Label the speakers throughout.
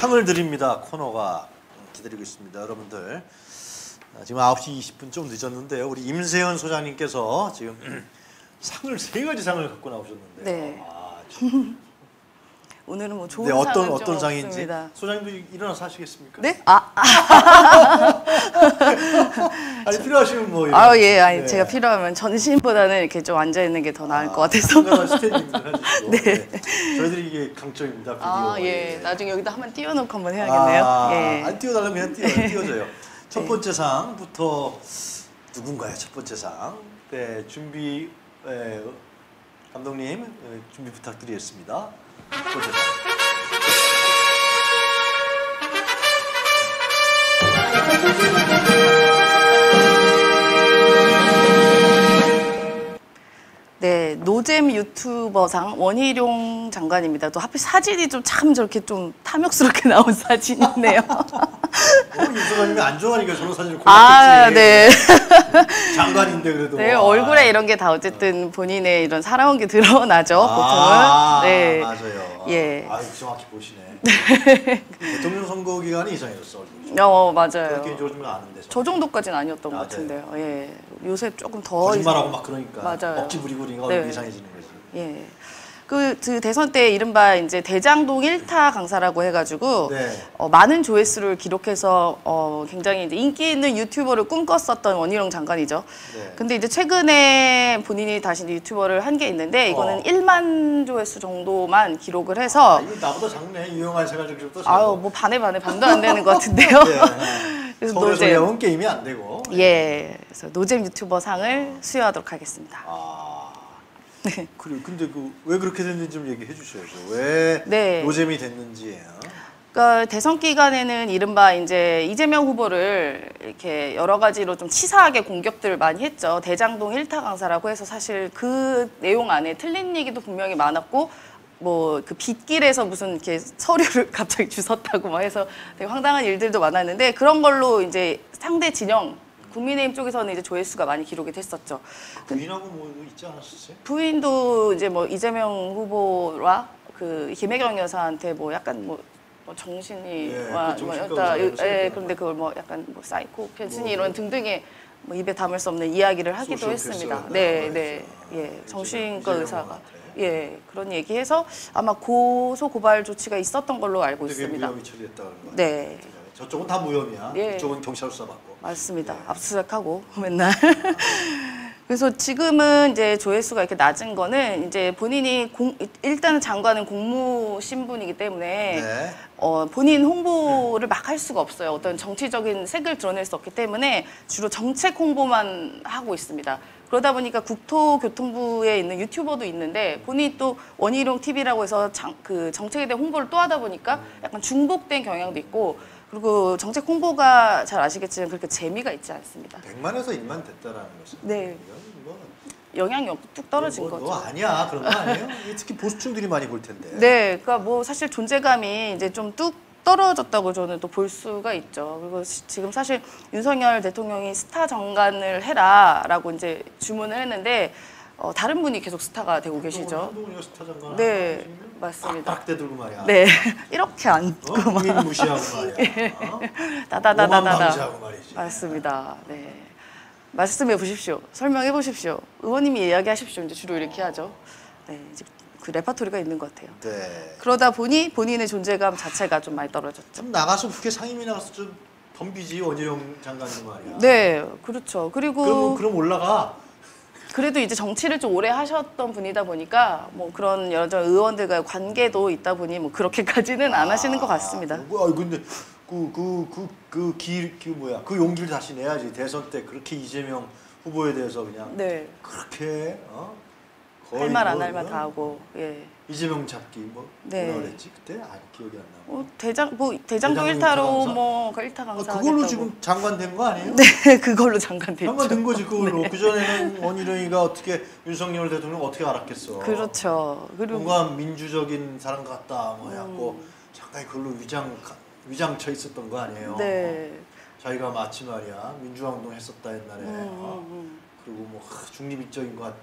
Speaker 1: 상을 드립니다. 코너가 기다리고 있습니다. 여러분들. 아, 지금 9시 20분 좀 늦었는데요. 우리 임세현 소장님께서 지금 상을 세 가지 상을 갖고 나오셨는데
Speaker 2: 네.
Speaker 1: 아, 참.
Speaker 2: 오늘은 뭐 좋은
Speaker 1: 네, 어떤 어떤
Speaker 2: 없습니다.
Speaker 1: 소장님도 일어나서 하시겠습니까?
Speaker 2: 네? 아, 아,
Speaker 1: 아니 필요하시면 뭐
Speaker 2: 아, 예, 아니
Speaker 1: 네.
Speaker 2: 제가 필요하면 전신보다는 이렇게 좀 앉아 있는 게 더 나을 것 같아서.
Speaker 1: 해주시고 네. 저희들이 이게 강점입니다 비디오
Speaker 2: 아, 예.
Speaker 1: 예.
Speaker 2: 나중에 여기다 한번 띄워 놓고 한번 해야겠네요.
Speaker 1: 아,
Speaker 2: 예.
Speaker 1: 안 띄워 달라면 그냥 띄워, 띄워줘요. 첫 번째 상부터 누군가요? 첫 번째 상. 네, 준비 에, 감독님 에, 준비 부탁드리겠습니다. 첫 번째
Speaker 2: 노잼 유튜버상 원희룡 장관입니다. 또 하필 사진이 좀 참 저렇게 좀 탐욕스럽게 나온 사진이네요.
Speaker 1: 어, 윤서가님이 안 좋아하니까 저런 사진을 골랐겠지.
Speaker 2: 아, 네.
Speaker 1: 장관인데 그래도.
Speaker 2: 네,
Speaker 1: 아.
Speaker 2: 얼굴에 이런 게 다 어쨌든 본인의 이런 살아온 게 드러나죠,
Speaker 1: 아,
Speaker 2: 보통은. 네.
Speaker 1: 맞아요.
Speaker 2: 예.
Speaker 1: 아, 정확히 보시네. 대통령 선거 기간에 이상해졌어.
Speaker 2: 어, 맞아요.
Speaker 1: 건 아는데.
Speaker 2: 저 정도까지는 아니었던
Speaker 1: 아,
Speaker 2: 것 같은데요. 예. 요새 조금 더
Speaker 1: 거짓말하고
Speaker 2: 이상-
Speaker 1: 막 그러니까
Speaker 2: 맞아요.
Speaker 1: 억지 부리고 그러니까
Speaker 2: 네.
Speaker 1: 이상해지는 거지.
Speaker 2: 예. 그, 그 대선 때 이른바 이제 대장동 1타 강사라고 해가지고
Speaker 1: 네.
Speaker 2: 어, 많은 조회수를 기록해서 어, 굉장히 이제 인기 있는 유튜버를 꿈꿨었던 원희룡 장관이죠.
Speaker 1: 네.
Speaker 2: 근데 이제 최근에 본인이 다시 유튜버를 한 게 있는데 이거는
Speaker 1: 어.
Speaker 2: 1만 조회수 정도만 기록을 해서
Speaker 1: 아, 나보다 작네. 유영한 생활적으로
Speaker 2: 아유 뭐 반에 반에 반도 안 되는 것 같은데요.
Speaker 1: 네.
Speaker 2: 그래서 노잼
Speaker 1: 영은 게임이 안 되고.
Speaker 2: 예, 그래서 노잼 유튜버 상을 수여하도록 하겠습니다.
Speaker 1: 아.
Speaker 2: 네.
Speaker 1: 그래. 근데 그 왜 그렇게 됐는지 좀 얘기해 주셔야죠. 왜
Speaker 2: 네.
Speaker 1: 노잼이 됐는지. 어?
Speaker 2: 그러니까 대선 기간에는 이른바 이제 이재명 후보를 이렇게 여러 가지로 좀 치사하게 공격들을 많이 했죠. 대장동 1타 강사라고 해서 사실 그 내용 안에 틀린 얘기도 분명히 많았고 뭐 그 빗길에서 무슨 이렇게 서류를 갑자기 주웠다고 막 해서 되게 황당한 일들도 많았는데 그런 걸로 이제 상대 진영 국민의힘 쪽에서는 이제 조회수가 많이 기록이 됐었죠.
Speaker 1: 부인하고 뭐 있지 않았었어요?
Speaker 2: 부인도 이제 뭐 이재명 후보와 그 김혜경 여사한테 뭐 약간 뭐, 뭐 정신이
Speaker 1: 예,
Speaker 2: 와 그뭐
Speaker 1: 정신과
Speaker 2: 어떤
Speaker 1: 의사를
Speaker 2: 예
Speaker 1: 쓰겠다.
Speaker 2: 그런데 그걸 뭐 약간 뭐 사이코 편신이
Speaker 1: 뭐,
Speaker 2: 이런 등등의 뭐 입에 담을 수 없는 이야기를 하기도 했습니다. 네, 네. 예, 정신과 의사가. 예 그런 얘기해서 아마 고소 고발 조치가 있었던 걸로 알고 있습니다. 네.
Speaker 1: 저쪽은 다 무혐의야.
Speaker 2: 예.
Speaker 1: 이쪽은 경찰 수사 받고.
Speaker 2: 맞습니다. 압수수색하고 맨날. 그래서 지금은 이제 조회수가 이렇게 낮은 거는 이제 본인이 공, 일단은 장관은 공무 신분이기 때문에
Speaker 1: 네.
Speaker 2: 어, 본인 홍보를 막 할 수가 없어요. 어떤 정치적인 색을 드러낼 수 없기 때문에 주로 정책 홍보만 하고 있습니다. 그러다 보니까 국토교통부에 있는 유튜버도 있는데 본인이 또 원희룡 TV라고 해서 장, 그 정책에 대한 홍보를 또 하다 보니까 약간 중복된 경향도 있고 그리고 정책 홍보가 잘 아시겠지만 그렇게 재미가 있지 않습니다.
Speaker 1: 100만에서 1만 됐다라는 것은.
Speaker 2: 네.
Speaker 1: 뭐
Speaker 2: 영향이 뚝 떨어진
Speaker 1: 뭐,
Speaker 2: 거죠.
Speaker 1: 너 아니야 그런 거 아니에요? 특히 보수층들이 많이 볼 텐데.
Speaker 2: 네, 그러니까 뭐 사실 존재감이 이제 좀 뚝 떨어졌다고 저는 또 볼 수가 있죠. 그리고 시- 지금 사실 윤석열 대통령이 스타 정관을 해라라고 이제 주문을 했는데 어, 다른 분이 계속 스타가 되고 계시죠. 네, 맞습니다.
Speaker 1: 빡빡대 들고 말이야.
Speaker 2: 네, 이렇게
Speaker 1: 어?
Speaker 2: 앉고 막
Speaker 1: 국민 무시하고 말이야. 어? 오만
Speaker 2: 다다다다다다. 맞습니다. 네. 말씀해 보십시오. 설명해 보십시오. 의원님이 이야기하십시오. 이제 주로 이렇게 하죠. 네, 이제 그 레파토리가 있는 것 같아요.
Speaker 1: 네.
Speaker 2: 그러다 보니 본인의 존재감 자체가 좀 많이 떨어졌죠.
Speaker 1: 좀 나가서 국회 상임위 나가서 좀 덤비지 원희룡 장관도 말이야.
Speaker 2: 네, 그렇죠. 그리고
Speaker 1: 그럼 그럼 올라가.
Speaker 2: 그래도 이제 정치를 좀 오래 하셨던 분이다 보니까 뭐 그런 여러 의원들과의 관계도 있다 보니 뭐 그렇게까지는 안 하시는 것 같습니다.
Speaker 1: 뭐, 아, 근데 그그그그길그 뭐야 그 용기를 다시 내야지. 대선 때 그렇게 이재명 후보에 대해서 그냥
Speaker 2: 네,
Speaker 1: 그렇게 어
Speaker 2: 할 말안뭐할말
Speaker 1: 그냥
Speaker 2: 다 하고 예.
Speaker 1: 이재명 잡기 뭐
Speaker 2: 네.
Speaker 1: 뭐라 그랬지 그때 아 기억이 안 나.
Speaker 2: 뭐 대장 뭐 대장동
Speaker 1: 대장동
Speaker 2: 1타로
Speaker 1: 일타?
Speaker 2: 뭐 1타
Speaker 1: 아,
Speaker 2: 강사
Speaker 1: 그걸로
Speaker 2: 하겠다고.
Speaker 1: 지금 장관 된 거 아니에요?
Speaker 2: 네, 그걸로 장관 됐죠.
Speaker 1: 장관 된 거지 그걸로 그 전에는 원희룡이가 어떻게 윤석열 대통령 어떻게 알았겠어?
Speaker 2: 그렇죠. 그리고
Speaker 1: 뭔가 민주적인 사람 같다 뭐 해갖고
Speaker 2: 음.
Speaker 1: 잠깐 그걸로 위장 위장쳐 있었던 거 아니에요?
Speaker 2: 네.
Speaker 1: 자기가 마치 말이야 민주화 운동 했었다 옛날에
Speaker 2: 음,
Speaker 1: 어?
Speaker 2: 음,
Speaker 1: 그리고 뭐 하, 중립적인 것 같-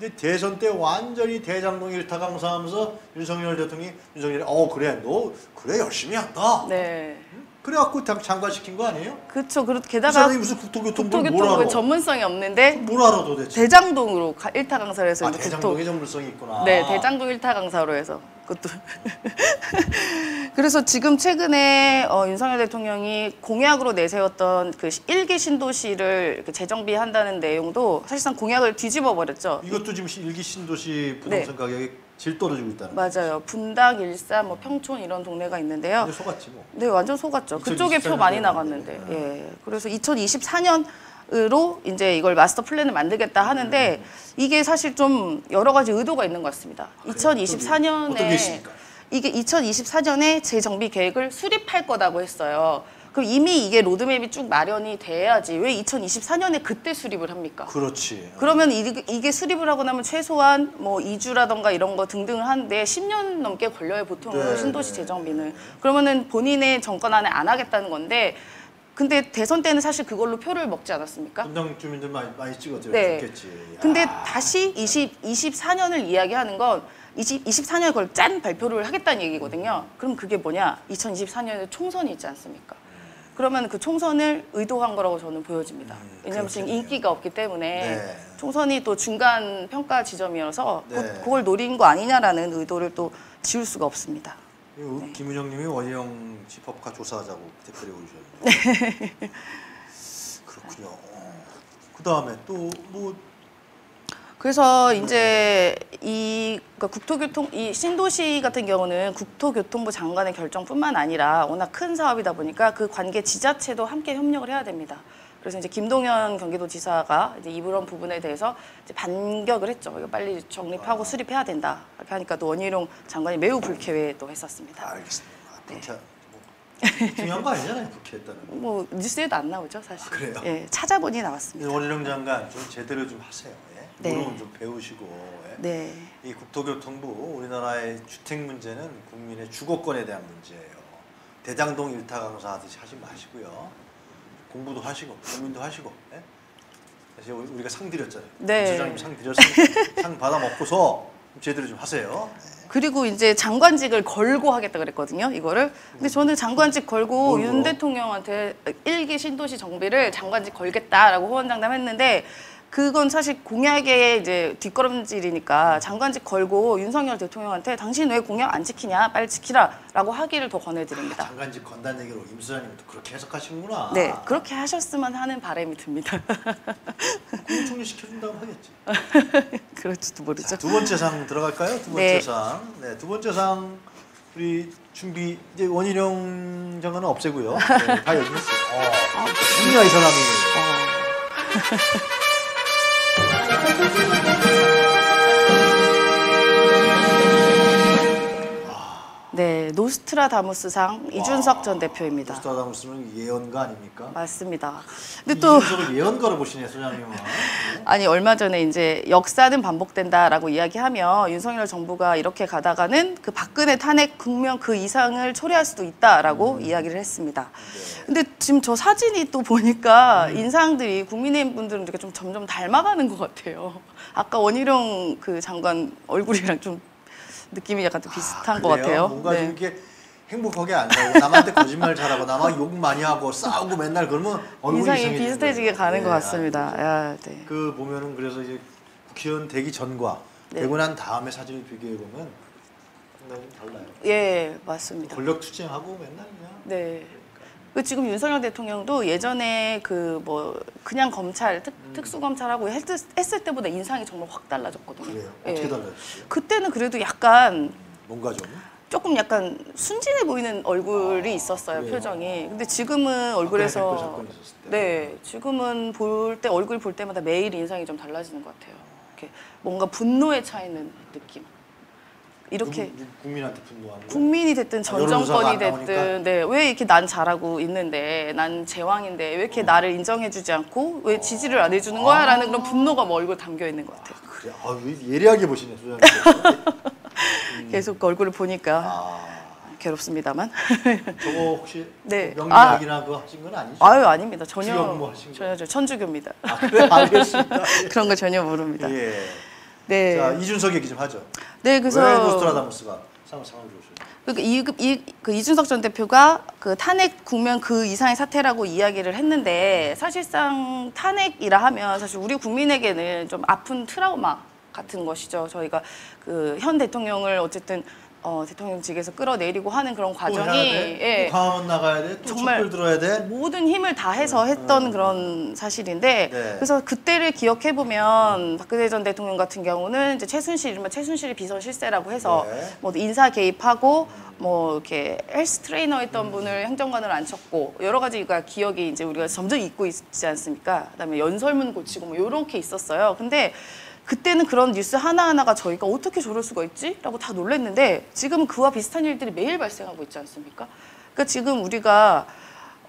Speaker 1: 근데 대선 때 완전히 대장동 일타 강사하면서 윤석열 대통령이 윤석열이 어 그래 너 그래 열심히 한다.
Speaker 2: 네.
Speaker 1: 그래갖고 장- 장관시킨 거 아니에요?
Speaker 2: 그렇죠. 그리고
Speaker 1: 그
Speaker 2: 게다가
Speaker 1: 사람이 무슨 국토교통부를
Speaker 2: 국토교통부
Speaker 1: 알아?
Speaker 2: 전문성이 없는데
Speaker 1: 뭘 알아 도대체?
Speaker 2: 대장동으로 가- 일타 강사로 해서
Speaker 1: 아 대장동에 전문성이 있구나.
Speaker 2: 네, 대장동 일타 강사로 해서 그것도. 그래서 지금 최근에 어, 윤석열 대통령이 공약으로 내세웠던 그 일기 신도시를 이렇게 재정비한다는 내용도 사실상 공약을 뒤집어 버렸죠.
Speaker 1: 이것도 지금 시- 일기 신도시 부동산 가격이 질 떨어지고 있다는 거.
Speaker 2: 네. 맞아요. 분당, 일산, 뭐 평촌 이런 동네가 있는데요.
Speaker 1: 속았지 뭐.
Speaker 2: 네, 완전 속았죠.
Speaker 1: 2024
Speaker 2: 그쪽에 표 많이 나갔는데.
Speaker 1: 네.
Speaker 2: 예. 그래서 2024년 으로 이제 이걸 마스터 플랜을 만들겠다 하는데 이게 사실 좀 여러 가지 의도가 있는 것 같습니다.
Speaker 1: 그래요?
Speaker 2: 2024년에
Speaker 1: 어떤 게 있습니까?
Speaker 2: 이게 2024년에 재정비 계획을 수립할 거라고 했어요. 그럼 이미 이게 로드맵이 쭉 마련이 돼야지 왜 2024년에 그때 수립을 합니까?
Speaker 1: 그렇지.
Speaker 2: 그러면 이- 이게 수립을 하고 나면 최소한 뭐 2주라던가 이런 거 등등을 하는데 10년 넘게 걸려요 보통
Speaker 1: 네,
Speaker 2: 신도시
Speaker 1: 네.
Speaker 2: 재정비는 그러면은 본인의 정권 안에 안 하겠다는 건데 근데 대선 때는 사실 그걸로 표를 먹지 않았습니까?
Speaker 1: 분당 주민들 많이 많이 찍어줘야
Speaker 2: 네.
Speaker 1: 좋겠지.
Speaker 2: 근데
Speaker 1: 야.
Speaker 2: 다시 20, 24년을 이야기하는 건 20, 24년에 그걸 짠 발표를 하겠다는 얘기거든요. 그럼 그게 뭐냐? 2024년에 총선이 있지 않습니까? 그러면 그 총선을 의도한 거라고 저는 보여집니다.
Speaker 1: 음,
Speaker 2: 왜냐하면 지금. 인기가 없기 때문에
Speaker 1: 네.
Speaker 2: 총선이 또 중간 평가 지점이어서
Speaker 1: 네.
Speaker 2: 그- 그걸 노린 거 아니냐라는 의도를 또 지울 수가 없습니다.
Speaker 1: 이거
Speaker 2: 네.
Speaker 1: 김은영님이 원희영 집합가 조사하자고 댓글에 올리셨는데.
Speaker 2: 네.
Speaker 1: 그렇군요. 그 다음에 또 뭐
Speaker 2: 그래서 이제 이 그러니까 국토교통 이 신도시 같은 경우는 국토교통부 장관의 결정뿐만 아니라 워낙 큰 사업이다 보니까 그 관계 지자체도 함께 협력을 해야 됩니다. 그래서 이제 김동연 경기도지사가 이제 이런 부분에 대해서 이제 반격을 했죠. 이거 빨리 정립하고 수립해야 된다. 이렇게 하니까 또 원희룡 장관이 매우 불쾌해도 했었습니다.
Speaker 1: 알겠습니다. 아,
Speaker 2: 네.
Speaker 1: 불쾌 뭐 중요한 거 아니잖아요. 불쾌했다는 거.
Speaker 2: 뭐 뉴스에도 안 나오죠, 사실.
Speaker 1: 아, 그래요?
Speaker 2: 예, 찾아보니 나왔습니다.
Speaker 1: 원희룡 장관 좀 제대로 좀 하세요. 예?
Speaker 2: 네.
Speaker 1: 모르면 좀 배우시고. 예?
Speaker 2: 네.
Speaker 1: 이 국토교통부 우리나라의 주택 문제는 국민의 주거권에 대한 문제예요. 대장동 일타 강사 하듯이 하지 마시고요. 공부도 하시고 고민도 하시고. 예? 사실 우리- 우리가 상 드렸잖아요.
Speaker 2: 네.
Speaker 1: 부장님 상 드렸으니까 상 받아 먹고서 제대로 좀 하세요. 네.
Speaker 2: 그리고 이제 장관직을 걸고 하겠다 그랬거든요. 이거를. 근데 저는 장관직 걸고
Speaker 1: 뭘
Speaker 2: 윤? 대통령한테 일기 신도시 정비를 장관직 걸겠다라고 호언장담했는데 그건 사실 공약의 이제 뒷걸음질이니까 장관직 걸고 윤석열 대통령한테 당신 왜 공약 안 지키냐 빨리 지키라라고 하기를 더 권해드립니다.
Speaker 1: 장관직 건단 얘기로 임 소장님도 그렇게 해석하시는구나.
Speaker 2: 네 그렇게 하셨으면 하는 바람이 듭니다.
Speaker 1: 국무총리 시켜준다고 하겠지.
Speaker 2: 그럴지도 모르죠.
Speaker 1: 자, 두 번째 상 들어갈까요? 두 번째
Speaker 2: 네.
Speaker 1: 상. 네, 두 번째 상 우리 준비 이제 원희룡 장관은 없애고요. 네, 다 여기 있어요. 어, 누구야 이 사람이?
Speaker 2: thank you 네 노스트라다무스상 이준석 전 대표입니다.
Speaker 1: 노스트라다무스는 예언가 아닙니까?
Speaker 2: 맞습니다. 근데 또
Speaker 1: 이준석을 예언가로 보시네 소장님은.
Speaker 2: 아니 얼마 전에 이제 역사는 반복된다라고 이야기하며 윤석열 정부가 이렇게 가다가는 그 박근혜 탄핵 국면 그 이상을 초래할 수도 있다라고 이야기를 했습니다. 근데 지금 저 사진이 또 보니까 인상들이 국민의힘 분들은 이렇게 좀 점점 닮아가는 것 같아요. 아까 원희룡 그 장관 얼굴이랑 좀 느낌이 약간 좀 비슷한
Speaker 1: 아,
Speaker 2: 것? 같아요.
Speaker 1: 뭔가
Speaker 2: 네.
Speaker 1: 좀 이렇게 행복하게 안 살고 남한테 거짓말 잘하고 남한테 욕 많이 하고 싸우고 맨날 그러면 얼굴이 이상해지는
Speaker 2: 비슷해지게. 가는
Speaker 1: 네,
Speaker 2: 것 같습니다. 야, 네.
Speaker 1: 그 보면은 그래서 이제 국회의원 되기 전과
Speaker 2: 네.
Speaker 1: 되고 난 다음에 사진을 비교해 보면 좀 달라요.
Speaker 2: 예, 맞습니다.
Speaker 1: 권력 투쟁하고 맨날 그냥
Speaker 2: 네. 그 지금 윤석열 대통령도 예전에 그 뭐 그냥 검찰 특,
Speaker 1: 음.
Speaker 2: 특수검찰하고 했, 했을 때보다 인상이 정말 확 달라졌거든요.
Speaker 1: 그래요.
Speaker 2: 예.
Speaker 1: 어떻게 달라졌어요?
Speaker 2: 그때는 그래도 약간
Speaker 1: 뭔가 좀
Speaker 2: 조금 약간 순진해 보이는 얼굴이 있었어요
Speaker 1: 아, 그래요?
Speaker 2: 표정이. 근데 지금은 얼굴에서. 네 지금은 볼 때 얼굴 볼 때마다 매일 인상이 좀 달라지는 것 같아요. 이렇게 뭔가 분노에 차 있는 느낌. 이렇게
Speaker 1: 누구- 누구 국민한테 분노하는 거.
Speaker 2: 국민이 됐든 전
Speaker 1: 아, 여론조사가
Speaker 2: 정권이? 됐든 네, 왜 이렇게 난 잘하고 있는데 난 제왕인데 왜
Speaker 1: 어.
Speaker 2: 이렇게 나를 인정해주지 않고 왜 지지를 안 해주는 거야? 라는 그런 분노가 뭐 얼굴 담겨 있는 것 같아요.
Speaker 1: 그래. 아, 왜 예리하게 보시네 소장님.
Speaker 2: 계속 그 얼굴을 보니까
Speaker 1: 아,
Speaker 2: 괴롭습니다만.
Speaker 1: 저거 혹시
Speaker 2: 네.
Speaker 1: 명리학이나 그거 하신 건 아니죠?
Speaker 2: 아유 아닙니다. 전혀
Speaker 1: 뭐?
Speaker 2: 전혀 저 천주교입니다.
Speaker 1: 아, 그래 알겠습니다.
Speaker 2: 그런 거 전혀 모릅니다.
Speaker 1: 예.
Speaker 2: 네.
Speaker 1: 자 이준석 얘기 좀 하죠.
Speaker 2: 네, 그래서
Speaker 1: 왜 노스트라다무스가 상을 상을 줬어요?
Speaker 2: 그러니까 이, 이, 그 이준석 전 대표가 그 탄핵 국면 그 이상의 사태라고 이야기를 했는데 사실상 탄핵이라 하면 사실 우리 국민에게는 좀 아픈 트라우마 같은 것이죠. 저희가 그 현 대통령을 어쨌든 어, 대통령직에서 끌어내리고 하는 그런
Speaker 1: 또
Speaker 2: 과정이? 예,
Speaker 1: 또 강화문 나가야 돼? 또
Speaker 2: 정말
Speaker 1: 촛불 들어야 돼?
Speaker 2: 모든 힘을 다해서 했던 그런 사실인데
Speaker 1: 네.
Speaker 2: 그래서 그때를 기억해 보면 박근혜 전 대통령 같은 경우는 이제 최순실 이른바 최순실이 비선 실세라고 해서
Speaker 1: 네.
Speaker 2: 뭐 인사 개입하고 뭐 이렇게 헬스 트레이너였던 분을 행정관을 앉혔고 여러 가지가 기억이 이제 우리가 점점 잊고 있지 않습니까? 그다음에 연설문 고치고 뭐 이렇게 있었어요. 근데 그때는 그런 뉴스 하나하나가 저희가 어떻게 저럴 수가 있지? 라고 다 놀랐는데 지금은 그와 비슷한 일들이 매일 발생하고 있지 않습니까? 그러니까 지금 우리가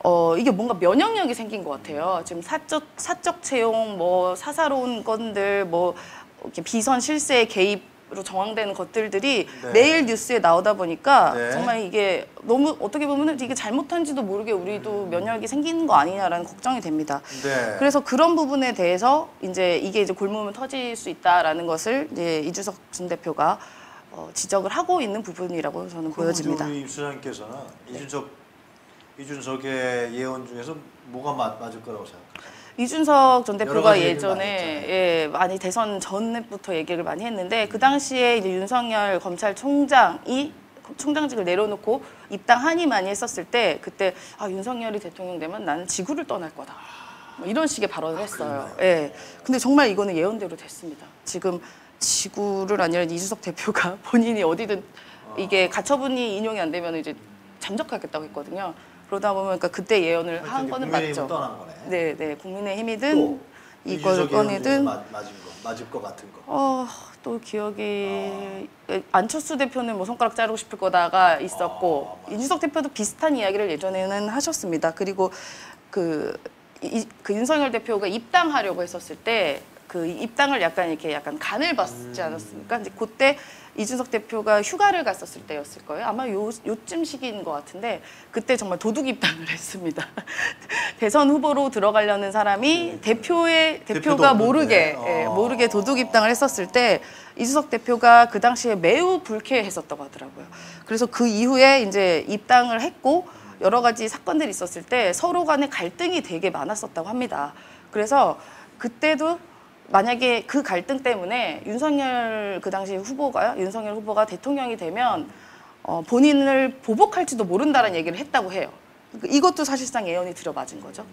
Speaker 2: 어, 이게 뭔가 면역력이 생긴 것 같아요. 지금 사적, 사적 채용, 뭐, 사사로운 건들, 뭐, 이렇게 비선 실세 개입으 로 정황되는 것들들이
Speaker 1: 네.
Speaker 2: 매일 뉴스에 나오다 보니까
Speaker 1: 네.
Speaker 2: 정말 이게 너무 어떻게 보면 이게 잘못한지도 모르게 우리도 면역이 생기는 거 아니냐라는 걱정이 됩니다.
Speaker 1: 네.
Speaker 2: 그래서 그런 부분에 대해서 이제 이게 이제 골무면 터질 수 있다라는 것을 이제 이주석 전 대표가 어, 지적을 하고 있는 부분이라고 저는 보여집니다.
Speaker 1: 우리 임 수장님께서는 이준석 이준석의 예언 중에서 뭐가 맞, 맞을 거라고 생각해요?
Speaker 2: 이준석 전 대표가 예전에. 예, 많이 대선 전부터 얘기를 많이 했는데 그 당시에 이제 윤석열 검찰총장이 총장직을 내려놓고 입당하니 많이 했었을 때 그때 아 윤석열이 대통령 되면 나는 지구를 떠날 거다. 뭐 이런 식의 발언을 했어요. 예. 근데 정말 이거는 예언대로 됐습니다. 지금 지구를 아니라 이준석 대표가 본인이 어디든 이게 가처분이 인용이 안 되면 이제 잠적하겠다고 했거든요. 그러다 보면 그러니까 그때 예언을 한
Speaker 1: 하여튼
Speaker 2: 거는 맞죠.
Speaker 1: 떠난 거네.
Speaker 2: 네, 네. 국민의힘이든
Speaker 1: 또
Speaker 2: 이걸 꺼내든
Speaker 1: 맞, 맞은 거, 맞을 거 같은 거.
Speaker 2: 어, 또 기억이 안철수 대표는 뭐 손가락 자르고 싶을 거다가 있었고
Speaker 1: 아,
Speaker 2: 이준석 대표도 비슷한 이야기를 예전에는 하셨습니다. 그리고 그, 이, 그 윤석열 대표가 입당하려고 했었을 때 그 입당을 약간 이렇게 약간 간을 봤지
Speaker 1: 음.
Speaker 2: 않았습니까? 이제 그때 이준석 대표가 휴가를 갔었을 때였을 거예요. 아마 요 요쯤 시기인 것 같은데 그때 정말 도둑 입당을 했습니다. 대선 후보로 들어가려는 사람이 대표의
Speaker 1: 네. 대표도
Speaker 2: 대표가. 모르게 예,
Speaker 1: 어.
Speaker 2: 모르게 도둑 입당을 했었을 때 이준석 대표가 그 당시에 매우 불쾌했었다고 하더라고요. 그래서 그 이후에 이제 입당을 했고 여러 가지 사건들이 있었을 때 서로 간에 갈등이 되게 많았었다고 합니다. 그래서 그때도 만약에 그 갈등 때문에 윤석열 그 당시 후보가요, 윤석열 후보가 대통령이 되면 어, 본인을 보복할지도 모른다는 얘기를 했다고 해요. 그러니까 이것도 사실상 예언이 들어맞은 거죠.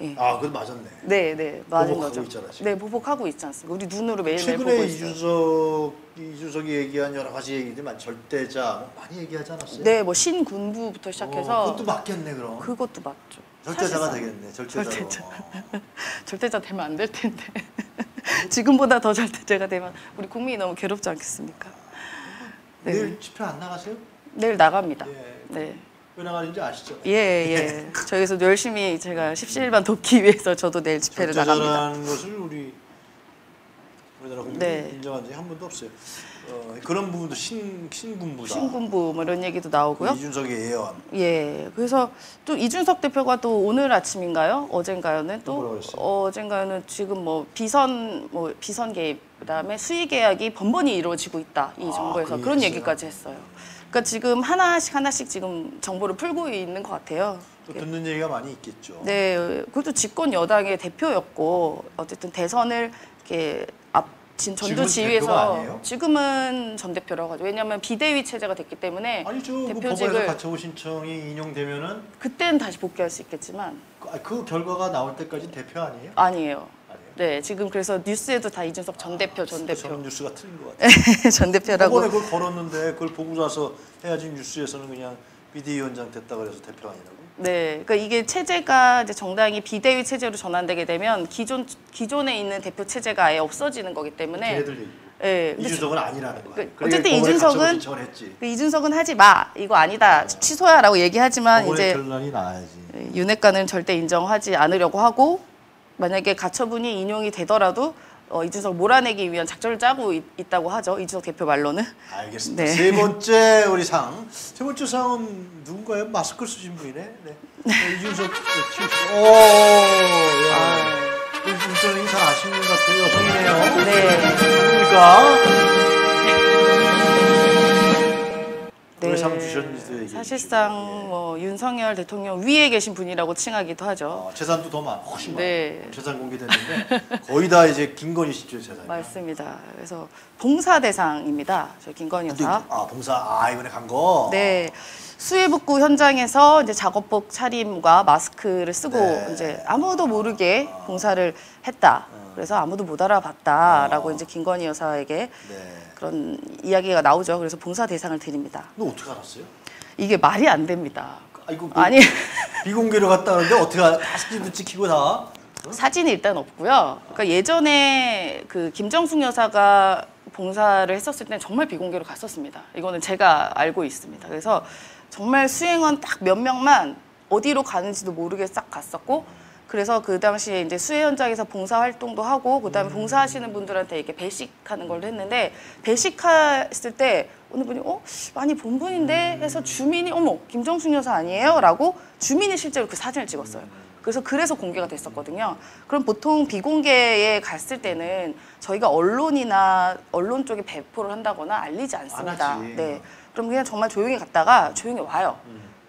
Speaker 2: 예.
Speaker 1: 아, 그건 맞았네.
Speaker 2: 네, 네, 맞은
Speaker 1: 보복하고
Speaker 2: 거죠.
Speaker 1: 있잖아, 지금.
Speaker 2: 네, 보복하고 있지 않습니까? 우리 눈으로 매일매일 보고
Speaker 1: 최근에
Speaker 2: 있어요.
Speaker 1: 이준석 이준석이 얘기한 여러 가지 얘기들 많 절대자 뭐 많이 얘기하지 않았어요?
Speaker 2: 네, 뭐 신군부부터 시작해서
Speaker 1: 어, 그것도 맞겠네 그럼.
Speaker 2: 그것도 맞죠.
Speaker 1: 절대자가
Speaker 2: 사실상.
Speaker 1: 되겠네. 절대자로.
Speaker 2: 절대자.
Speaker 1: 어.
Speaker 2: 절대자 되면 안 될 텐데. 지금보다 더 절대자가 되면 우리 국민이 너무 괴롭지 않겠습니까? 네.
Speaker 1: 내일 집회 안 나가세요?
Speaker 2: 내일 나갑니다.
Speaker 1: 예.
Speaker 2: 네.
Speaker 1: 왜 나가는지 아시죠?
Speaker 2: 예, 예. 저기서 열심히 제가 십시일반 돕기 위해서 저도 내일 집회를 나갑니다.
Speaker 1: 절대자라는 것을 우리 우리나라 국민이
Speaker 2: 네.
Speaker 1: 인정한 적이 한 번도 없어요. 어, 그런 부분도 신 신군부다.
Speaker 2: 신군부 뭐 이런 얘기도 나오고요.
Speaker 1: 이준석의 예언.
Speaker 2: 예. 그래서 또 이준석 대표가 또 오늘 아침인가요? 어젠가요는
Speaker 1: 또 그랬어요?
Speaker 2: 어젠가요는 지금 뭐 비선 뭐 비선 개입 그다음에 수의 계약이 번번이 이루어지고 있다 이
Speaker 1: 아,
Speaker 2: 정부에서
Speaker 1: 그
Speaker 2: 그런? 얘기까지 했어요. 그러니까 지금 하나씩 하나씩 지금 정보를 풀고 있는 것 같아요.
Speaker 1: 또 듣는 얘기가 많이 있겠죠.
Speaker 2: 네, 그것도 집권 여당의 대표였고 어쨌든 대선을 이렇게 앞 진 전두
Speaker 1: 지금은
Speaker 2: 전 대표라고 하죠. 왜냐하면 비대위 체제가 됐기 때문에
Speaker 1: 아니죠. 그 법원에서
Speaker 2: 대표직을
Speaker 1: 가처분 신청이 인용되면은
Speaker 2: 그때는 다시 복귀할 수 있겠지만
Speaker 1: 그, 아, 그 결과가 나올 때까지 대표 아니에요?
Speaker 2: 아니에요. 네, 지금 그래서 뉴스에도 다 이준석 전 대표, 전
Speaker 1: 저는
Speaker 2: 대표,
Speaker 1: 뉴스가 틀린 것 같아요.
Speaker 2: 전 대표라고.
Speaker 1: 법원에 그걸 걸었는데 그걸 보고 나서 해야지 뉴스에서는 그냥 비대위원장 됐다 그래서 대표 아니라고.
Speaker 2: 네, 그러니까 이게 체제가 이제 정당이 비대위 체제로 전환되게 되면 기존 기존에 있는 대표 체제가 아예 없어지는 거기 때문에.
Speaker 1: 얘기.
Speaker 2: 네,
Speaker 1: 이준석은 아니라는 거야.
Speaker 2: 그- 어쨌든 이준석은-. 그 이준석은 하지 마, 이거 아니다, 취소야라고 얘기하지만 이제
Speaker 1: 결론이 나야지.
Speaker 2: 윤핵관은 절대 인정하지 않으려고 하고 만약에 가처분이 인용이 되더라도 어, 이준석 몰아내기 위한 작전을 짜고 있, 있다고 하죠. 이준석 대표 말로는.
Speaker 1: 알겠습니다.
Speaker 2: 네.
Speaker 1: 세 번째 우리 상. 세 번째 상은 누군가요? 마스크 쓰신 분이네. 네. 네, 이준석 네, 치우시고. 오, 야.
Speaker 2: 아,
Speaker 1: 이준석 잘 아시는 것 같아요. 여성이네요.
Speaker 2: 네.
Speaker 1: 누굽니까?
Speaker 2: 네. 사실상 뭐 윤석열 대통령 위에 계신 분이라고 칭하기도 하죠.
Speaker 1: 어, 재산도 더 많, 훨씬
Speaker 2: 네.
Speaker 1: 많아요. 재산 공개됐는데 거의 다 이제 김건희 씨죠 재산이.
Speaker 2: 맞습니다. 그래서 봉사 대상입니다. 저 김건희
Speaker 1: 근데
Speaker 2: 여사.
Speaker 1: 아 봉사 아 이번에 간 거.
Speaker 2: 네. 수해복구 현장에서 이제 작업복 차림과 마스크를 쓰고
Speaker 1: 네.
Speaker 2: 이제 아무도 모르게 봉사를 했다. 그래서 아무도 못 알아봤다라고
Speaker 1: 어.
Speaker 2: 이제 김건희 여사에게
Speaker 1: 네.
Speaker 2: 그런 이야기가 나오죠. 그래서 봉사 대상을 드립니다.
Speaker 1: 너 어떻게 알았어요?
Speaker 2: 이게 말이 안 됩니다.
Speaker 1: 아이고 뭐
Speaker 2: 아니
Speaker 1: 비공개로 갔다 오는데 어떻게 알- 다 사진도 찍히고 다.
Speaker 2: 사진이 일단 없고요. 그러니까 예전에 그 김정숙 여사가 봉사를 했었을 때는 정말 비공개로 갔었습니다. 이거는 제가 알고 있습니다. 그래서 정말 수행원 딱 몇 명만 어디로 가는지도 모르게 싹 갔었고 그래서 그 당시에 이제 수해 현장에서 봉사 활동도 하고 그다음에 봉사하시는 분들한테 이렇게 배식하는 걸 했는데 배식했을 때 어느 분이 어 많이 본 분인데 해서 주민이 어머 김정숙 여사 아니에요?라고 주민이 실제로 그 사진을 찍었어요. 그래서 그래서 공개가 됐었거든요. 그럼 보통 비공개에 갔을 때는 저희가 언론이나 언론 쪽에 배포를 한다거나 알리지 않습니다. 네. 그럼 그냥 정말 조용히 갔다가 조용히 와요.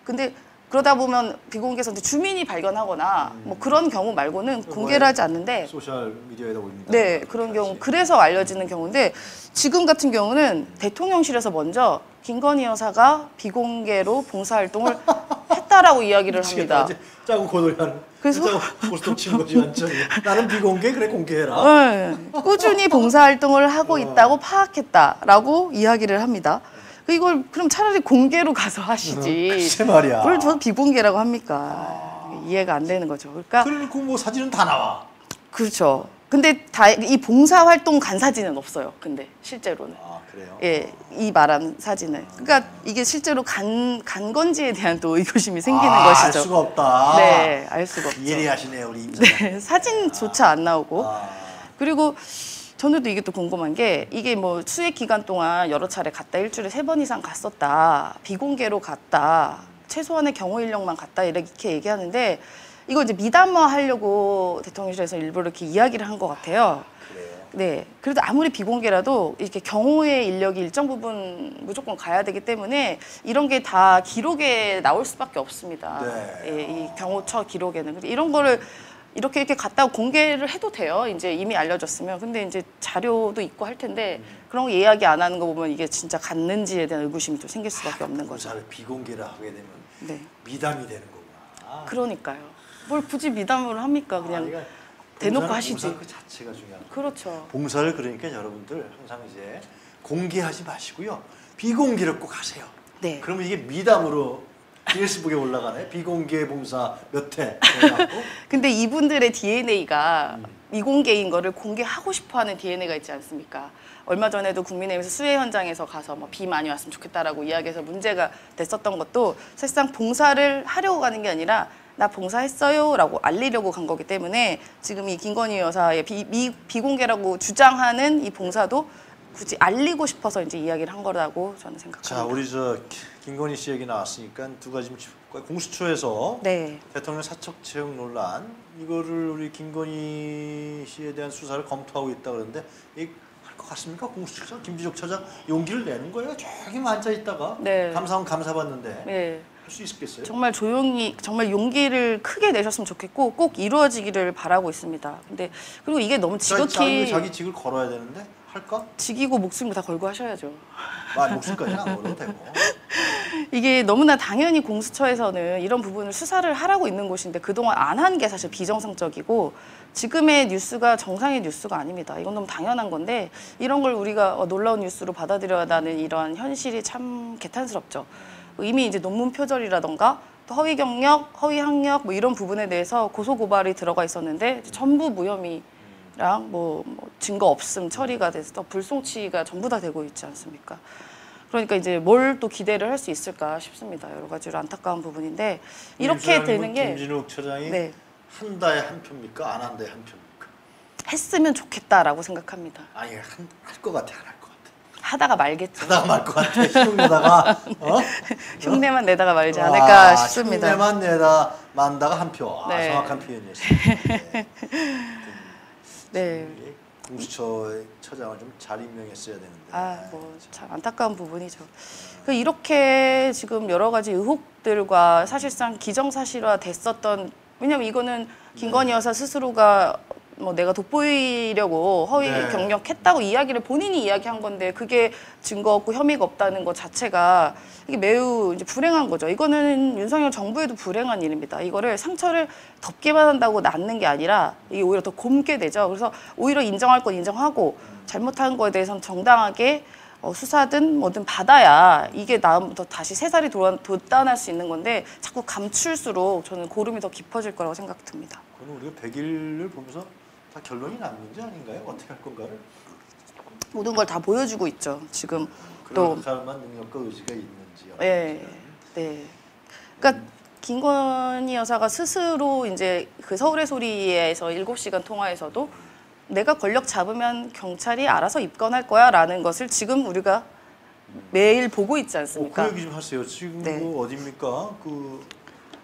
Speaker 2: 근데 그러다 보면 비공개에서 주민이 발견하거나 뭐 그런 경우 말고는 공개를 하지 않는데
Speaker 1: 소셜 미디어에다 올립니다.
Speaker 2: 네, 그런 경우 그래서 알려지는 경우인데 지금 같은 경우는 대통령실에서 먼저 김건희 여사가 비공개로 봉사활동을 했다라고 이야기를 합니다.
Speaker 1: 짜고 고돌하는.
Speaker 2: 그래서-
Speaker 1: 고스톱 친 거지 완전히. 나는 비공개 그래 공개해라.
Speaker 2: 네, 꾸준히 봉사활동을 하고 있다고 파악했다라고 이야기를 합니다. 그 이걸 그럼 차라리 공개로 가서 하시지.
Speaker 1: 글쎄 말이야.
Speaker 2: 그걸 저 비공개라고 합니까? 이해가 안 되는 거죠. 그러니까
Speaker 1: 그리고 뭐 사진은 다 나와.
Speaker 2: 그렇죠. 근데 다 이 봉사 활동 간 사진은 없어요. 근데 실제로는.
Speaker 1: 아 그래요?
Speaker 2: 예, 이 말한 사진을. 그러니까 이게 실제로 간, 간 건지에 대한 또 의구심이 생기는
Speaker 1: 아,
Speaker 2: 것이죠.
Speaker 1: 알 수가 없다.
Speaker 2: 네, 알 수가 없죠.
Speaker 1: 예리하시네요 우리 임.
Speaker 2: 네, 사진조차 안 나오고.
Speaker 1: 아,
Speaker 2: 그리고 저는 또 이게 또 궁금한 게 이게 뭐 수액 기간 동안 여러 차례 갔다 일주일에 세 번 이상 갔었다. 비공개로 갔다. 최소한의 경호 인력만 갔다 이렇게 얘기하는데 이거 이제 미담화 하려고 대통령실에서 일부러 이렇게 이야기를 한 것 같아요. 네. 그래도 아무리 비공개라도 이렇게 경호의 인력이 일정 부분 무조건 가야 되기 때문에 이런 게 다 기록에 나올 수밖에 없습니다.
Speaker 1: 네.
Speaker 2: 예, 이 경호처 기록에는. 이런 거를 이렇게 이렇게 갖다 공개를 해도 돼요. 이제 이미 알려졌으면. 근데 이제 자료도 있고 할 텐데 그런 거 이야기 안 하는 거 보면 이게 진짜 갔는지에 대한 의구심이 좀 생길 수밖에 없는 거죠.
Speaker 1: 검사를 비공개를 하게 되면
Speaker 2: 네.
Speaker 1: 미담이 되는 거구나.
Speaker 2: 그러니까요. 뭘 굳이 미담으로 합니까? 그냥
Speaker 1: 아,
Speaker 2: 대놓고
Speaker 1: 봉사는
Speaker 2: 하시지.
Speaker 1: 봉사 그 자체가 중요한 거예요.
Speaker 2: 그렇죠.
Speaker 1: 봉사를 그러니까 여러분들 항상 이제 공개하지 마시고요. 비공개로 꼭 하세요.
Speaker 2: 네.
Speaker 1: 그러면 이게 미담으로 기네스북에 올라가네. 비공개 봉사 몇 회.
Speaker 2: 근데 이분들의 DNA가 미공개인 거를 공개하고 싶어하는 DNA가 있지 않습니까? 얼마 전에도 국민의힘에서 수해 현장에서 가서 뭐 비 많이 왔으면 좋겠다라고 이야기해서 문제가 됐었던 것도 사실상 봉사를 하려고 가는 게 아니라 나 봉사했어요라고 알리려고 간 거기 때문에 지금 이 김건희 여사의 비, 미, 비공개라고 주장하는 이 봉사도 굳이 알리고 싶어서 이제 이야기를 한 거라고 저는 생각합니다.
Speaker 1: 자 우리 저 김건희 씨 얘기 나왔으니까 두 가지 좀? 공수처에서
Speaker 2: 네.
Speaker 1: 대통령 사적 채용 논란 이거를 우리 김건희 씨에 대한 수사를 검토하고 있다 그러는데 이 할것 같습니까? 공수처 김지적 처장 용기를 내는 거예요? 저기 앉아 있다가
Speaker 2: 네.
Speaker 1: 감사원 감사 받는데
Speaker 2: 네.
Speaker 1: 할수 있겠어요?
Speaker 2: 정말 조용히 정말 용기를 크게 내셨으면 좋겠고 꼭 이루어지기를 바라고 있습니다. 근데 그리고 이게 너무 지극히
Speaker 1: 자기, 자기 직을 걸어야 되는데 할까?
Speaker 2: 직이고 목숨을 다 걸고 하셔야죠.
Speaker 1: 말 목숨까지는 안 걸어도 되고
Speaker 2: 이게 너무나 당연히 공수처에서는 이런 부분을 수사를 하라고 있는 곳인데 그동안 안 한 게 사실 비정상적이고 지금의 뉴스가 정상의 뉴스가 아닙니다. 이건 너무 당연한 건데 이런 걸 우리가 어, 놀라운 뉴스로 받아들여야 하는 이러한 현실이 참 개탄스럽죠. 이미 이제 논문 표절이라던가 또 허위 경력, 허위 학력 뭐 이런 부분에 대해서 고소 고발이 들어가 있었는데 전부 무혐의랑 뭐, 뭐 증거 없음 처리가 돼서 또 불송치가 전부 다 되고 있지 않습니까? 그러니까 이제 뭘 또 기대를 할 수 있을까 싶습니다. 여러 가지로 안타까운 부분인데 이렇게
Speaker 1: 임
Speaker 2: 되는 게
Speaker 1: 김진욱 처장이
Speaker 2: 네,
Speaker 1: 한 달에 한 표입니까? 안 한 달에 한 표입니까?
Speaker 2: 했으면 좋겠다라고 생각합니다.
Speaker 1: 아니 할것 같아 안 할 것 같아
Speaker 2: 하다가 말겠죠.
Speaker 1: 하다가 말 것 같아 흉내다가 어?
Speaker 2: 흉내만 내다가 말지
Speaker 1: 와,
Speaker 2: 않을까 싶습니다.
Speaker 1: 흉내만 내다 만다가 한 표. 아,
Speaker 2: 네.
Speaker 1: 정확한 표현이었어요. 네.
Speaker 2: 네.
Speaker 1: 이 공수처 처장을 좀 잘 임명했어야 되는데.
Speaker 2: 아, 뭐 참 안타까운 부분이죠. 그 이렇게 지금 여러 가지 의혹들과 사실상 기정사실화 됐었던 왜냐면 이거는 김건희 여사 스스로가 뭐 내가 돋보이려고 허위
Speaker 1: 네.
Speaker 2: 경력했다고 이야기를 본인이 이야기한 건데 그게 증거 없고 혐의가 없다는 것 자체가 이게 매우 이제 불행한 거죠. 이거는 윤석열 정부에도 불행한 일입니다. 이거를 상처를 덮기만 한다고 낫는 게 아니라 이게 오히려 더 곰게 되죠. 그래서 오히려 인정할 건 인정하고 잘못한 거에 대해서는 정당하게 어, 수사든 뭐든 받아야 이게 다음부터 다시 새살이 돋아- 돋아날 수 있는 건데 자꾸 감출수록 저는 고름이 더 깊어질 거라고 생각 듭니다.
Speaker 1: 그거는 우리가 100일을 보면서 다 결론이 난 문제 아닌가요? 어떻게 할 건가를?
Speaker 2: 모든 걸 다 보여주고 있죠. 지금 또
Speaker 1: 사람만 능력과 의지가 있는지.
Speaker 2: 네, 네. 그러니까 김건희 여사가 스스로 이제 그 서울의 소리에서 7시간 통화에서도 내가 권력 잡으면 경찰이 알아서 입건할 거야라는 것을 지금 우리가 매일 보고 있지
Speaker 1: 어,
Speaker 2: 않습니까?
Speaker 1: 그 얘기 좀 하세요. 지금
Speaker 2: 네.
Speaker 1: 그 어딥니까? 그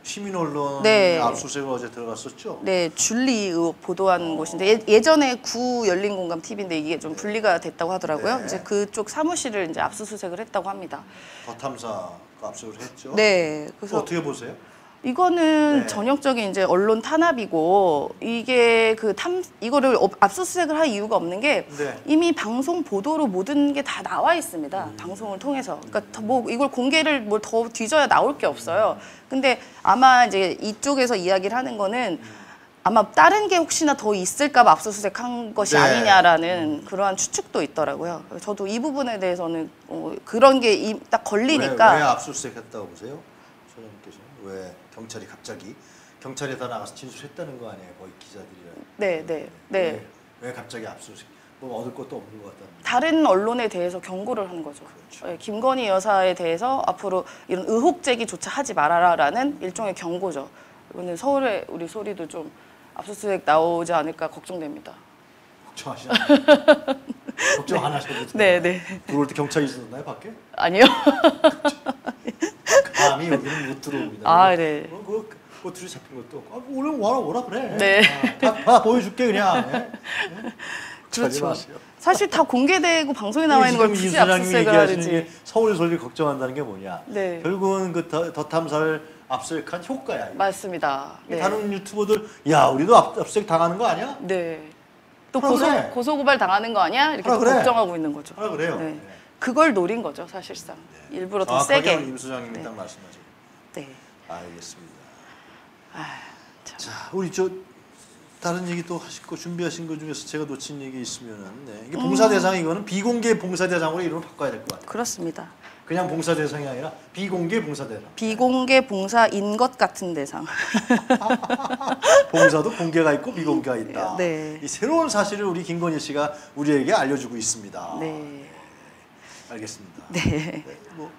Speaker 1: 시민 언론
Speaker 2: 네.
Speaker 1: 압수수색 어제 들어갔었죠.
Speaker 2: 네, 줄리 의혹 보도한 곳인데 예, 예전에 구 열린 공감 TV인데 이게 좀 분리가 됐다고 하더라고요.
Speaker 1: 네.
Speaker 2: 이제 그쪽 사무실을 이제 압수수색을 했다고 합니다.
Speaker 1: 더 탐사가 압수를 했죠.
Speaker 2: 네, 그래서
Speaker 1: 어떻게 보세요?
Speaker 2: 이거는
Speaker 1: 네.
Speaker 2: 전형적인 이제 언론 탄압이고 이게 그 탐 이거를 업- 압수수색을 할 이유가 없는 게
Speaker 1: 네.
Speaker 2: 이미 방송 보도로 모든 게 다 나와 있습니다.
Speaker 1: 음.
Speaker 2: 방송을 통해서. 그러니까 더뭐 이걸 공개를 뭘 더 뒤져야 나올 게 없어요. 근데 아마 이제 이쪽에서 이야기를 하는 거는 아마 다른 게 혹시나 더 있을까 봐 압수수색한 것이
Speaker 1: 네.
Speaker 2: 아니냐라는 그러한 추측도 있더라고요. 저도 이 부분에 대해서는 어, 그런 게 딱 걸리니까
Speaker 1: 왜, 왜 압수수색했다고 보세요? 소장님께서 왜 경찰이 갑자기 경찰에 다 나가서 진술했다는 거 아니에요? 거의 기자들이랑.
Speaker 2: 네, 네, 네.
Speaker 1: 왜, 왜 갑자기 압수수색? 뭐 얻을 것도 없는 것 같다는.
Speaker 2: 다른 언론에 대해서 경고를 하는 거죠.
Speaker 1: 그렇죠.
Speaker 2: 예, 김건희 여사에 대해서 앞으로 이런 의혹 제기조차 하지 말아라라는 일종의 경고죠. 이거는 서울의 우리 소리도 좀 압수수색 나오지 않을까 걱정됩니다.
Speaker 1: 걱정하시나? 걱정 안 하셔도 돼요.
Speaker 2: 네, 네.
Speaker 1: 들어올 때 경찰이 있었나요 밖에?
Speaker 2: 아니요.
Speaker 1: 감히 여기는 못 들어옵니다.
Speaker 2: 아, 네.
Speaker 1: 어, 그 꼬투리 잡힌 것도 아, 오늘 와라 오라 그래.
Speaker 2: 네.
Speaker 1: 아, 다, 다 보여줄게 그냥. 예?
Speaker 2: 그렇죠.
Speaker 1: 하지 마세요.
Speaker 2: 사실 다 공개되고 방송에 나와 있는 걸 굳이 압수수색을.
Speaker 1: 게 서울 소리 걱정한다는 게 뭐냐?
Speaker 2: 네.
Speaker 1: 결국은 그 더, 더 탐사를 압수수색한 효과야. 이거.
Speaker 2: 맞습니다. 네.
Speaker 1: 다른 유튜버들 야 우리도 압, 압수수색 당하는 거 아니야?
Speaker 2: 네. 또 고소
Speaker 1: 그래.
Speaker 2: 고소 고발 당하는 거 아니야? 이렇게
Speaker 1: 그래.
Speaker 2: 걱정하고 있는 거죠.
Speaker 1: 하라 그래요.
Speaker 2: 네.
Speaker 1: 네.
Speaker 2: 그걸 노린 거죠, 사실상. 일부러 더
Speaker 1: 정확하게
Speaker 2: 세게.
Speaker 1: 임 소장님이
Speaker 2: 네.
Speaker 1: 딱 말씀하죠.
Speaker 2: 네.
Speaker 1: 알겠습니다.
Speaker 2: 아, 참.
Speaker 1: 자, 우리 저 다른 얘기 또 하실 거 준비하신 거 중에서 제가 놓친 얘기 있으면은 네. 이게 봉사 대상 이거는 비공개 봉사 대상으로 이름을 바꿔야 될 것 같아요.
Speaker 2: 그렇습니다.
Speaker 1: 그냥 봉사 대상이 아니라 비공개 봉사 대상.
Speaker 2: 비공개 봉사인 것 같은 대상.
Speaker 1: 봉사도 공개가 있고 비공개가 있다.
Speaker 2: 네.
Speaker 1: 이 새로운 사실을 우리 김건희 씨가 우리에게 알려주고 있습니다.
Speaker 2: 네.
Speaker 1: 알겠습니다.
Speaker 2: 네.
Speaker 1: 네, 뭐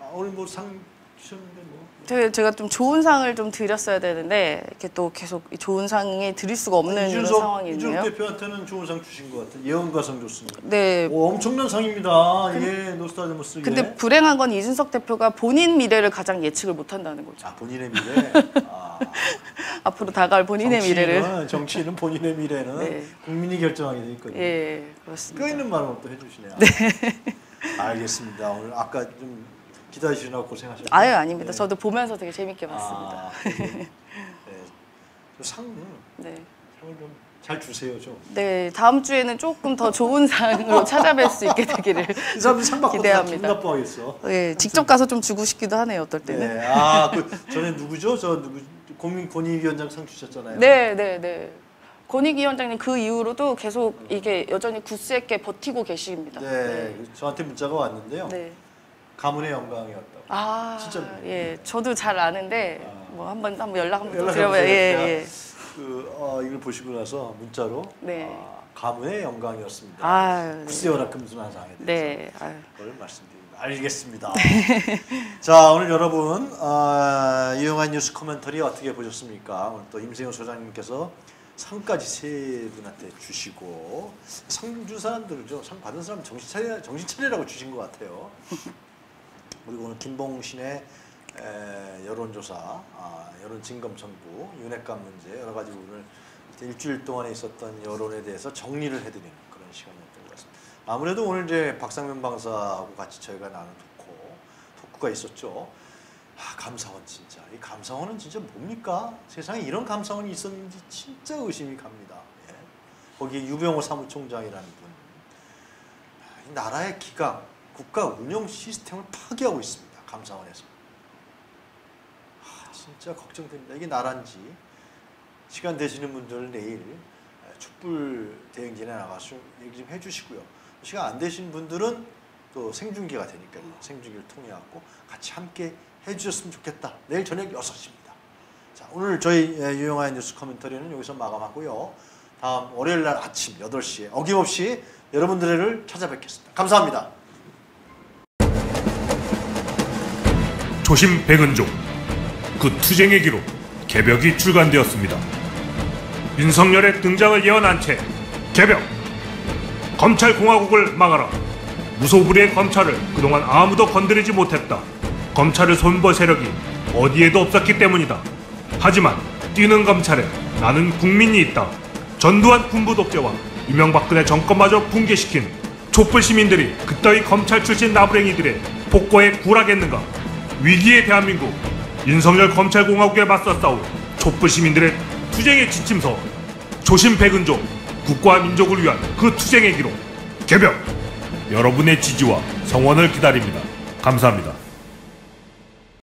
Speaker 1: 아, 오늘 뭐 상 주셨는데 뭐
Speaker 2: 제- 제가 좀 좋은 상을 좀 드렸어야 되는데 이렇게 또 계속 이 좋은 상이 드릴 수가 없는 이런
Speaker 1: 이준석
Speaker 2: 상황이
Speaker 1: 이준석. 대표한테는 좋은 상 주신 것 같아요. 예언가상 줬습니다.
Speaker 2: 네.
Speaker 1: 오, 엄청난 상입니다. 예, 노스타데모스.
Speaker 2: 근데
Speaker 1: 예.
Speaker 2: 불행한 건 이준석 대표가 본인 미래를 가장 예측을 못 한다는 거죠.
Speaker 1: 아 본인의 미래. 아,
Speaker 2: 앞으로 다가갈 본인의 미래를.
Speaker 1: 정치인은, 정치인은 본인의 미래는
Speaker 2: 네.
Speaker 1: 국민이 결정하게 돼 있거든요.
Speaker 2: 예, 그렇습니다.
Speaker 1: 뼈 있는 말은 또 해주시네요. 네. 알겠습니다. 오늘 아까 좀 기다리시느라 고생하셨어요.
Speaker 2: 아유 아닙니다.
Speaker 1: 네.
Speaker 2: 저도 보면서 되게 재밌게 봤습니다.
Speaker 1: 아, 네. 저 상은
Speaker 2: 네.
Speaker 1: 상을 좀 잘 주세요 좀.
Speaker 2: 네, 다음 주에는 조금 더 좋은 상으로 찾아뵐 수 있게 되기를
Speaker 1: 상
Speaker 2: 기대합니다.
Speaker 1: 나빠하겠어.
Speaker 2: 예, 직접 가서 좀 주고 싶기도 하네요. 어떨 때는.
Speaker 1: 네. 아, 그 전에 누구죠? 저 누구 고민 권익위원장 상 주셨잖아요.
Speaker 2: 네, 네, 네. 권익위원장님 그 이후로도 계속 이게 여전히 굳세 있게 버티고 계십니다.
Speaker 1: 네. 저한테 문자가 왔는데요.
Speaker 2: 네.
Speaker 1: 가문의 영광이었다고.
Speaker 2: 아,
Speaker 1: 진짜
Speaker 2: 예, 저도 잘 아는데
Speaker 1: 아.
Speaker 2: 뭐 한번 한번 연락 한번 드려봐요. 예, 예.
Speaker 1: 그 어, 이걸 보시고 나서 문자로
Speaker 2: 네.
Speaker 1: 아, 가문의 영광이었습니다.
Speaker 2: 아유, 네.
Speaker 1: 국세연합 금순환 상에 대해서
Speaker 2: 네.
Speaker 1: 그걸 말씀드립니다. 알겠습니다. 자 오늘 여러분 아, 이용한 뉴스 코멘터리 어떻게 보셨습니까? 오늘 또 임세영 소장님께서 상까지 세 분한테 주시고 상 준 사람들을요 상 받은 사람 정신 차려 정신 차리라고 주신 것 같아요. 그리고 오늘 김봉신의 에, 여론조사, 아, 여론 진검 정부, 윤핵관 문제 여러 가지 부분을 일주일 동안에 있었던 여론에 대해서 정리를 해드리는 그런 같습니다. 아무래도 오늘 이제 박상면 방사하고 같이 저희가 나눈 토크, 토크가 있었죠. 아, 감사원 진짜. 이 감사원은 진짜 뭡니까? 세상에 이런 감사원이 있었는지 진짜 의심이 갑니다. 예. 거기에 유병호 사무총장이라는 분. 아, 이 나라의 기강, 국가 운영 시스템을 파괴하고 있습니다. 감사원에서. 아, 진짜 걱정됩니다. 이게 나라인지. 시간 되시는 분들은 내일 촛불 대행진에 나가서 얘기 좀 해주시고요. 시간 안 되신 분들은 또 생중계가 되니까요. 생중계를 통해 갖고 같이 함께 해주셨으면 좋겠다. 내일 저녁 6시입니다. 자, 오늘 저희 예, 유용한 뉴스 커멘터리는 여기서 마감하고요. 다음 월요일 날 아침 8시에 어김없이 여러분들을 찾아뵙겠습니다. 감사합니다.
Speaker 3: 조심 백은종 그 투쟁의 기로 개벽이 출간되었습니다. 윤석열의 등장을 예언한 채 개벽 검찰 공화국을 막아라 무소불위의 검찰을 그동안 아무도 건드리지 못했다. 검찰을 손볼 세력이 어디에도 없었기 때문이다. 하지만 뛰는 검찰에 나는 국민이 있다. 전두환 군부 독재와 이명박근혜 정권마저 붕괴시킨 촛불 시민들이 그따위 검찰 출신 나부랭이들의 폭거에 굴하겠는가? 위기의 대한민국 윤석열 검찰공화국에 맞서 싸울 촛불 시민들의 투쟁의 지침서 조심 백은종 국가와 민족을 위한 그 투쟁의 기록 개벽 여러분의 지지와 성원을 기다립니다. 감사합니다.